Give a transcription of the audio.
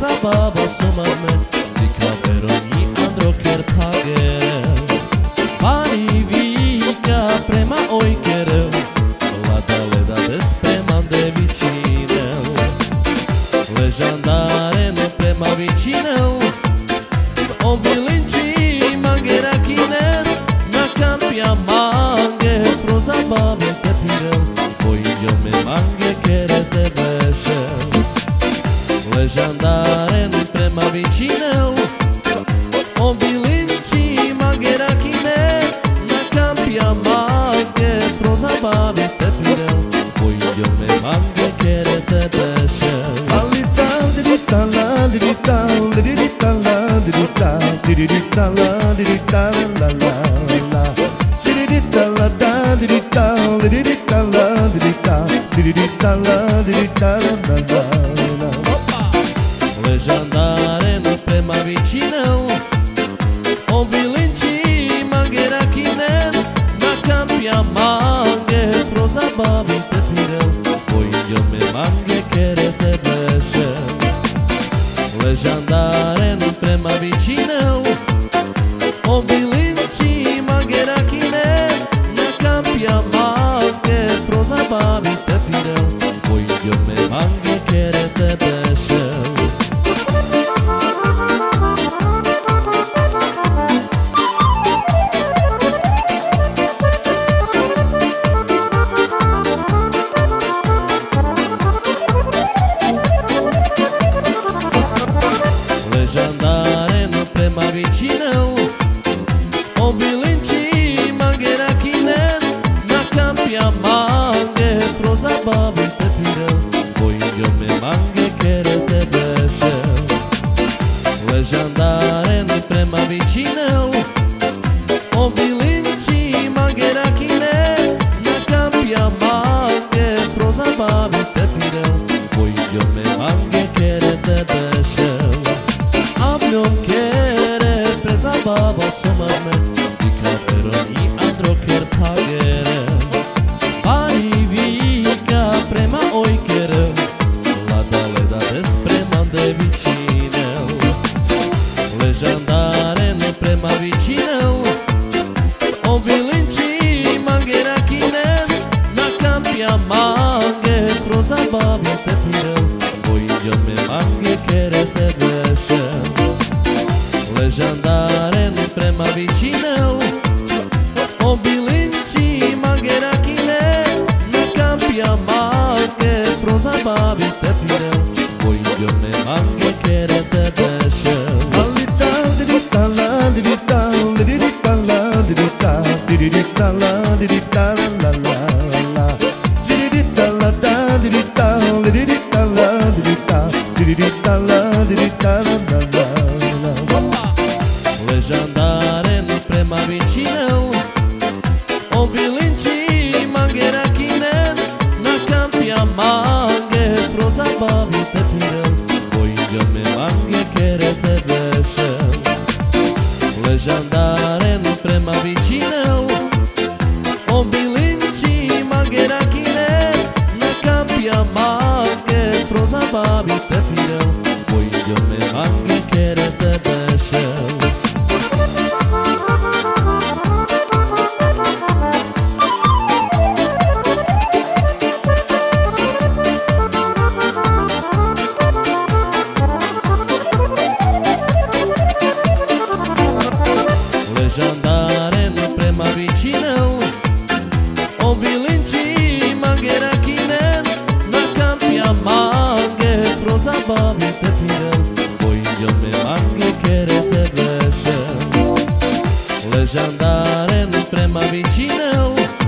zabava somame Di caveroni andro ker pagel Pani vika prema oj kereu Lada leda despre de vicineu Legendare nu prema vicineu Obilinci manghera chine Na campia manghe Proza bave sandarenim prema vićineu Obilinci mage rakine Na kampija mage prozabavi te pideu Pojio me mange kere te peše Alita, dirita, la, dirita, dirita, la, dirita Dirita, la, dirita, la, la, la Dirita, la, da, dirita, dirita, la, dirita Dirita, la, dirita, la, la Legendare nu prema vicineu Obilinci manghera chine Na campia manghe Proza babi te pireu Poi eu me manghe kere te beșeu Legendare nu prema vicineu Obilinci Legendare nu prema vicineu Obilinci manghera chine Na campia manghe Proza babi te pireu Poi eu me manghe kere te beșeu Legendare nu prema vicineu caperoni andro ker pagere Pani vika prema oj kere Lada leda despre de vicineu Legendare nu prema vicineu Obilinci manghera chine Na campia manghe Proza babi te pireu Poi eu me manghe kere te beșeu Legendare nu prema vicineu Obilinci manghera chine Na campia manghe Proza babi te pireu Poi eu me manghe kere te beșeu Legendare nu prema vicineu ano pra não.